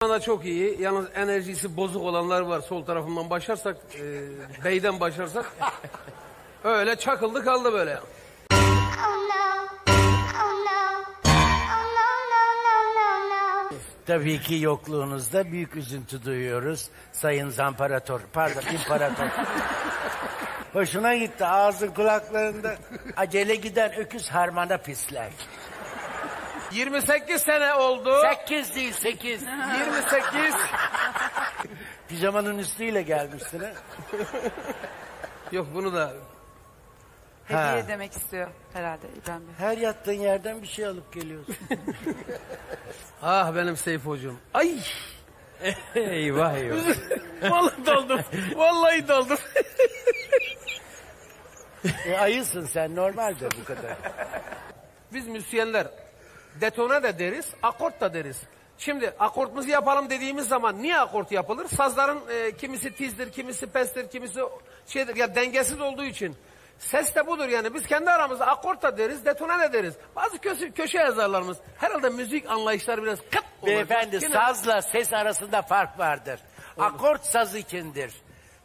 anda çok iyi. Yalnız enerjisi bozuk olanlar var. Sol tarafından başlarsak, e, beyden başlarsak öyle çakıldı kaldı böyle. Tabii ki yokluğunuzda büyük üzüntü duyuyoruz. Sayın Zamparator, pardon imparator. Hoşuna gitti ağzın kulaklarında. Acele giden öküz harmana pisler. 28 sene oldu. Sekiz değil sekiz. 28. Pijamanın üstüyle gelmişsin ha. Yok bunu da Ha. Hediye demek istiyor herhalde İbrahim Bey. Her yattığın yerden bir şey alıp geliyorsun. Ah benim Seyfi hocam. Ay eyvah eyvah. vallahi daldım. Vallahi daldım. e, ayısın sen normaldir bu kadar. Biz müzisyenler detone de deriz, akort da deriz. Şimdi akortumuzu yapalım dediğimiz zaman niye akort yapılır? Sazların e, kimisi tizdir, kimisi pestir, kimisi şeydir ya dengesiz olduğu için. Ses de budur yani. Biz kendi aramızda akort da deriz, detone de deriz. Bazı köşe, köşe yazarlarımız herhalde müzik anlayışları biraz kıt olacak. Beyefendi Yine- sazla ses arasında fark vardır. Akort saz içindir.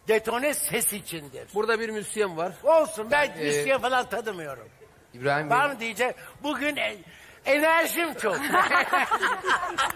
Detone ses içindir. Burada bir müzisyen var. Olsun ben Ee, müziğe falan tanımıyorum. İbrahim Bey. Var mı diyecek? Bugün e- enerjim çok.